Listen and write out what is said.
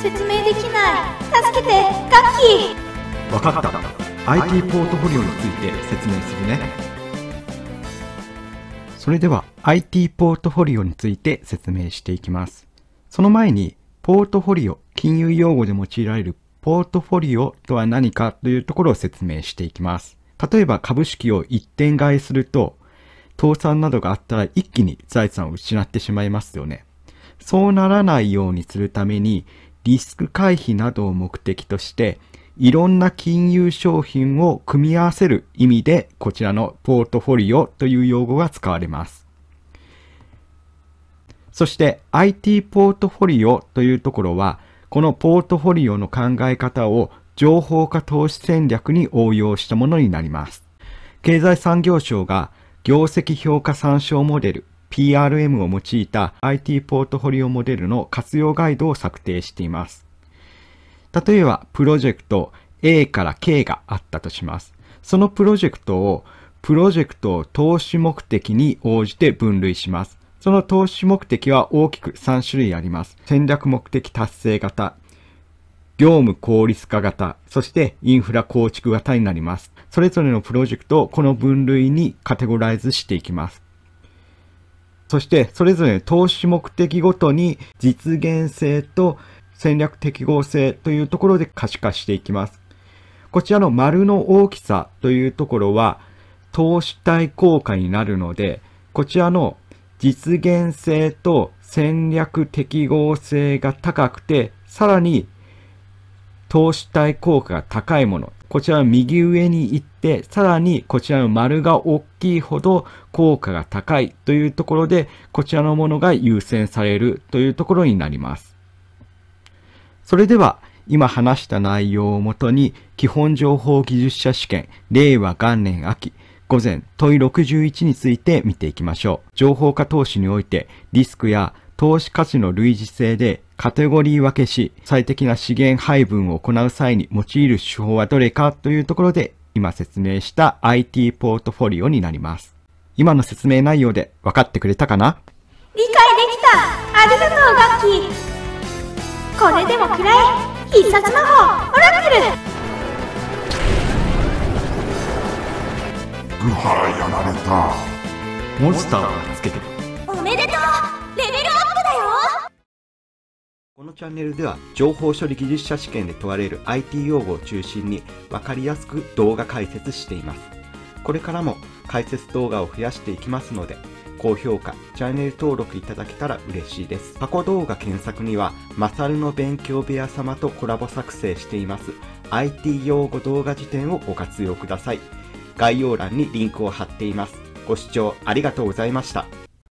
説明できない。助けてガッキ。ー分かった。IT ポートフォリオについて説明するね。それでは IT ポートフォリオについて説明していきます。その前にポートフォリオ金融用語で用いられるポートフォリオとは何かというところを説明していきます。例えば株式を一点買いすると倒産などがあったら一気に財産を失ってしまいますよね。そうならないようにするためにリスク回避などを目的としていろんな金融商品を組み合わせる意味でこちらのポートフォリオという用語が使われます。そして IT ポートフォリオというところはこのポートフォリオの考え方を情報化投資戦略に応用したものになります。経済産業省が業績評価参照モデル PRM を用いた IT ポートフォリオモデルの活用ガイドを策定しています。例えば、プロジェクト A から K があったとします。そのプロジェクトを、プロジェクトを投資目的に応じて分類します。その投資目的は大きく3種類あります。戦略目的達成型、業務効率化型、そしてインフラ構築型になります。それぞれのプロジェクトをこの分類にカテゴライズしていきます。そして、それぞれ投資目的ごとに実現性と戦略適合性というところで可視化していきます。こちらの丸の大きさというところは投資対効果になるので、こちらの実現性と戦略適合性が高くて、さらに投資対効果が高いもの。こちらの右上に行って、さらにこちらの丸が大きいほど効果が高いというところで、こちらのものが優先されるというところになります。それでは、今話した内容をもとに、基本情報技術者試験、令和元年秋、午前問い61について見ていきましょう。情報化投資において、リスクや投資価値の類似性でカテゴリー分けし、最適な資源配分を行う際に用いる手法はどれかというところで、今説明した IT ポートフォリオになります。今の説明内容で分かってくれたかな？理解できた。ありがとうガッキー。これでもくらえ必殺魔法。オラクル。グハやられた。モンスターをつけてこのチャンネルでは情報処理技術者試験で問われる IT 用語を中心に分かりやすく動画解説していますこれからも解説動画を増やしていきますので高評価、チャンネル登録いただけたら嬉しいです。過去動画検索には、マサルの勉強部屋様とコラボ作成しています IT 用語動画辞典をご活用ください。概要欄にリンクを貼っています。ご視聴ありがとうございました。